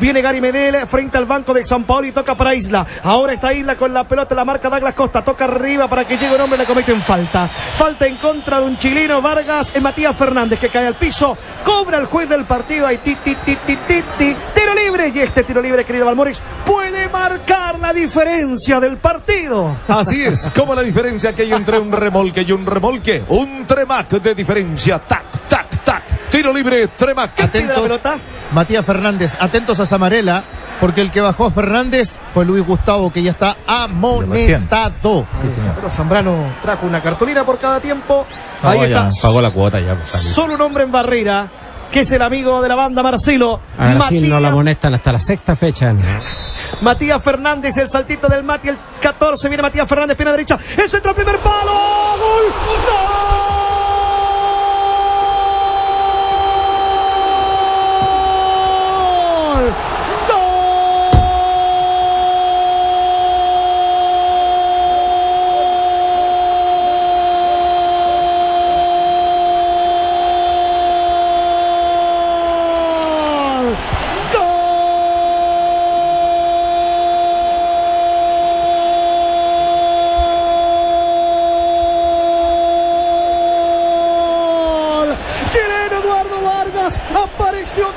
Viene Gary Medel frente al banco de San Paulo y toca para Isla. Ahora está Isla con la pelota, la marca Douglas Costa. Toca arriba para que llegue un hombre, le cometen falta. Falta en contra de un chileno Vargas, en Matías Fernández que cae al piso. Cobra el juez del partido. Ahí ti, ti, ti, ti, ti, ti. Tiro libre. Y este tiro libre, querido Valmoris, puede marcar la diferencia del partido. Así es, como la diferencia que hay entre un remolque y un remolque. Un tremac de diferencia. Tac, tac, tac. Tiro libre, tremac. ¿Quién pide la Atentos, pelota? Matías Fernández, atentos a Zamarela, porque el que bajó a Fernández fue Luis Gustavo, que ya está amonestado. Pero Zambrano trajo una cartulina por cada tiempo. No, Ahí ya, está. pagó la cuota ya. pues. Solo un hombre en barrera, que es el amigo de la banda Marcelo. A Brasil no la Matías, amonestan hasta la sexta fecha. Matías Fernández, el saltito del Mati, el 14. Viene Matías Fernández, pierna derecha. El centro, primer palo. ¡Gol!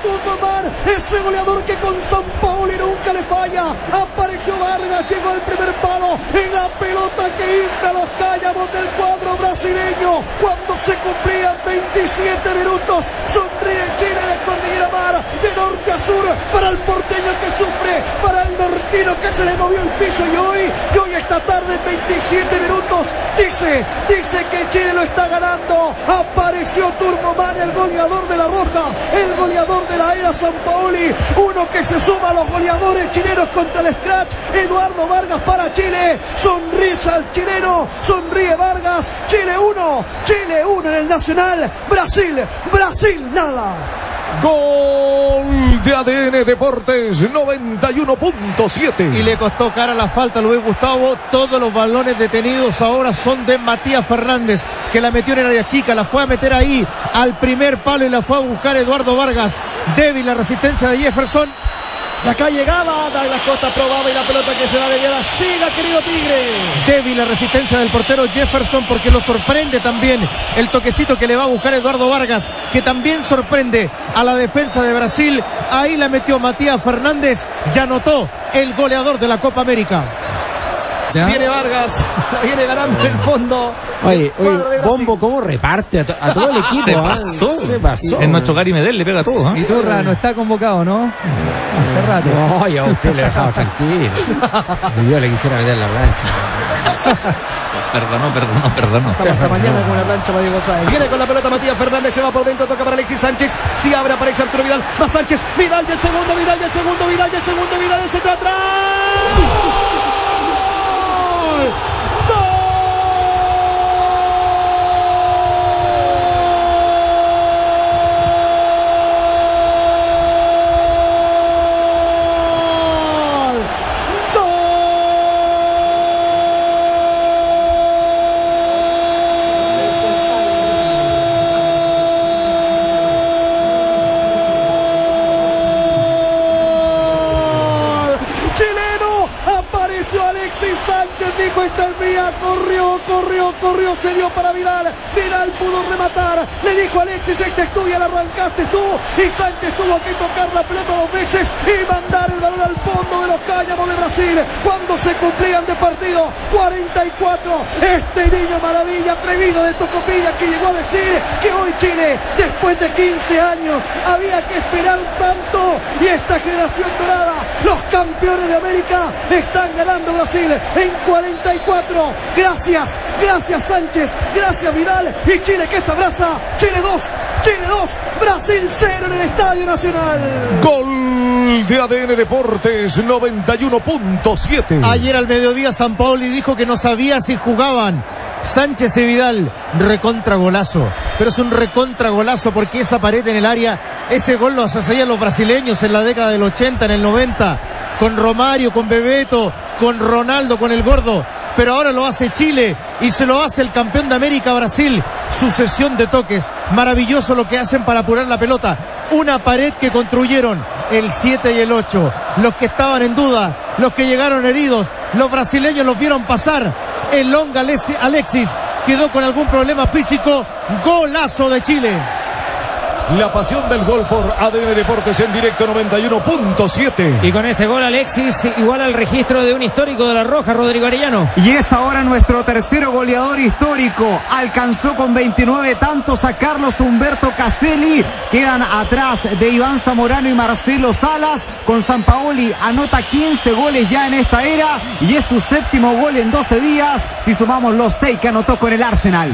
Tucumán, ese goleador que con San Pauli nunca le falla. Apareció Vargas, llegó al primer palo en la pelota que infla los cállamos del cuadro brasileño. Cuando se cumplían 27 minutos, sonríe Chile de Cordillera Mar, de norte a sur, para el porteño que sufre, para el nortino que se le movió el piso y hoy, y hoy esta tarde en 27 minutos, dice, dice que Chile lo está ganando. Apareció Turboman, el goleador de la Roja, el goleador de la era San Paoli, uno que se suma a los goleadores chilenos contra el Scratch, Eduardo Vargas para Chile, sonrisa al chileno, sonríe Vargas, Chile 1, Chile 1 en el Nacional, Brasil, Brasil nada. Gol de ADN Deportes 91.7. Y le costó cara la falta Luis Gustavo. Todos los balones detenidos ahora son de Matías Fernández, que la metió en el área chica, la fue a meter ahí al primer palo y la fue a buscar Eduardo Vargas. Débil la resistencia de Jefferson. Y acá llegaba Douglas Costa, probaba y la pelota que se va desviada. Siga, querido Tigre. Débil la resistencia del portero Jefferson porque lo sorprende también el toquecito que le va a buscar Eduardo Vargas, que también sorprende a la defensa de Brasil. Ahí la metió Matías Fernández, ya anotó el goleador de la Copa América. ¿Ya? Viene Vargas, la viene ganando el fondo. Oye, oye. Bombo, ¿cómo reparte a, to- a todo el equipo? Se ah? pasó. Se pasó. Es nuestro Gary Medel, le pega a todo. ¿ah? Y Turra no está convocado, ¿no? Hace rato. No, ya usted le dejaba tranquilo. Si yo le quisiera meter la plancha. Perdonó, perdonó, perdonó. Hasta mañana con una plancha para Diego Sáenz. Viene con la pelota Matías Fernández, se va por dentro, toca para Alexis Sánchez. Si abre, aparece Arturo Vidal. Va Sánchez, Vidal del segundo, Vidal del segundo, Vidal del segundo, Vidal del centro atrás. ¡Gol! ¡Gol! ¡Gol! Chileno, apareció Alexis Sánchez, dijo esta es mía, corrió, corrió, corrió, se dio para Vidal, Vidal pudo rematar, le dijo Alexis, esta es la arrancaste tú, y Sánchez tuvo que tocar la pelota dos veces y mandar el balón al fondo de los cáñamos de Brasil, cuando se cumplían de partido, 44, este niño maravilla, atrevido de Tocopilla, que llegó a decir que hoy Chile, después de 15 años, había que esperar tanto, y esta generación dorada, campeones de América, están ganando Brasil en 44, gracias, gracias Sánchez, gracias Vidal, y Chile que se abraza, Chile 2, Chile 2, Brasil 0 en el Estadio Nacional. Gol de ADN Deportes 91.7. Ayer al mediodía San Paoli dijo que no sabía si jugaban Sánchez y Vidal. Recontra golazo. Pero es un recontra golazo porque esa pared en el área, ese gol lo hacían los brasileños en la década del 80, en el 90, con Romario, con Bebeto, con Ronaldo, con el gordo. Pero ahora lo hace Chile y se lo hace el campeón de América Brasil. Sucesión de toques. Maravilloso lo que hacen para apurar la pelota. Una pared que construyeron el 7 y el 8. Los que estaban en duda, los que llegaron heridos, los brasileños los vieron pasar. El longa Alexis quedó con algún problema físico. Golazo de Chile. La pasión del gol por ADN Deportes en directo 91.7. Y con este gol Alexis igual al registro de un histórico de la Roja, Rodrigo Arellano. Y es ahora nuestro tercero goleador histórico. Alcanzó con 29 tantos a Carlos Humberto Caselli. Quedan atrás de Iván Zamorano y Marcelo Salas. Con San Paoli anota 15 goles ya en esta era y es su séptimo gol en 12 días si sumamos los 6 que anotó con el Arsenal.